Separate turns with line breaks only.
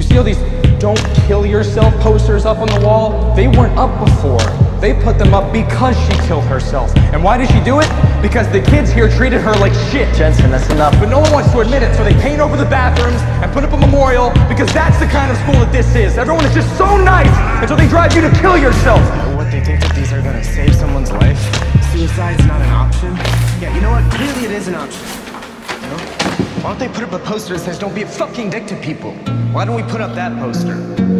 You see all these don't kill yourself posters up on the wall? They weren't up before. They put them up because she killed herself. And why did she do it? Because the kids here treated her like shit.
Jensen, that's enough.
But no one wants to admit it, so they paint over the bathrooms and put up a memorial because that's the kind of school that this is. Everyone is just so nice until they drive you to kill yourself.
What, they think that these are gonna save someone's life? Suicide's not an option? Yeah, you know what? Clearly it is an option. Why don't they put up a poster that says, don't be a fucking dick to people? Why don't we put up that poster?